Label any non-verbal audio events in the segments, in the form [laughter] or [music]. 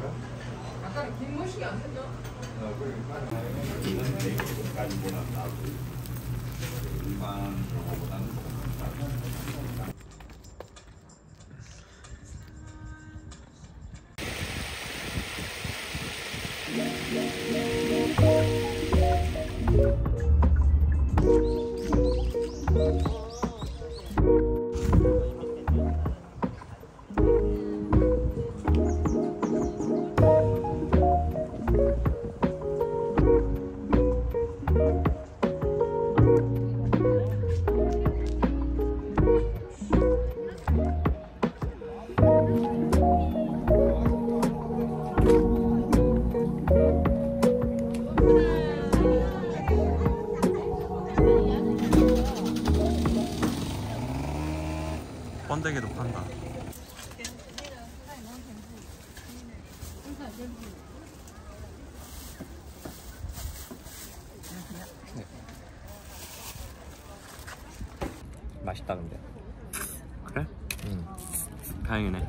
뭐? 아까는 김무식이 안 생겨? 어, 그러니까 이건 내일까지 보놨다고 일반 저거보다는 맛있다 근데. 그래? 응. 다행이네.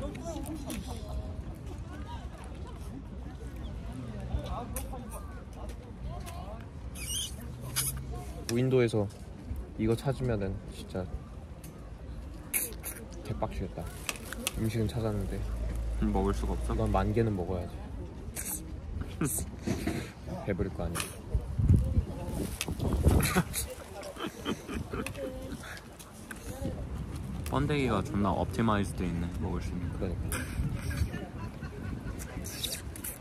무인도에서 이거 찾으면은 진짜 개빡치겠다. 음식은 찾았는데 먹을 수가 없어. 이건 만 개는 먹어야지. [laughs] 배부를 거 아니야. [laughs] 번데기가 존나 옵티마이즈돼 있네. 먹을 수 있는. 거. 그러니까.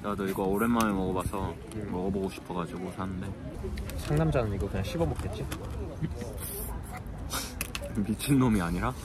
나도 이거 오랜만에 먹어봐서 먹어보고 싶어가지고 샀는데 상남자는 이거 그냥 씹어 먹겠지? 미친놈이 아니라 [laughs]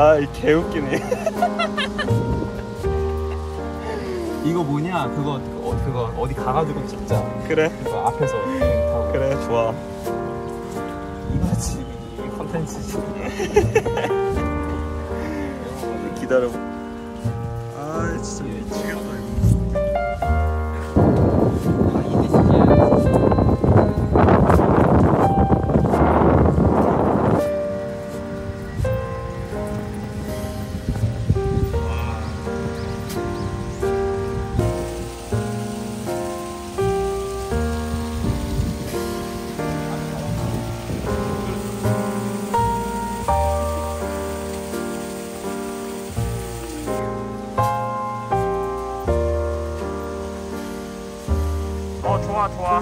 아 개웃기네. [laughs] 이거 뭐냐? 그거 그거, 어- 그거 어디 가가지고 찍자. 그래? 그거 앞에서 하고. 그래 좋아. 이거지 이 컨텐츠지 [laughs] 기다려 아 진짜. 미치겠다 이거 어 좋아 좋아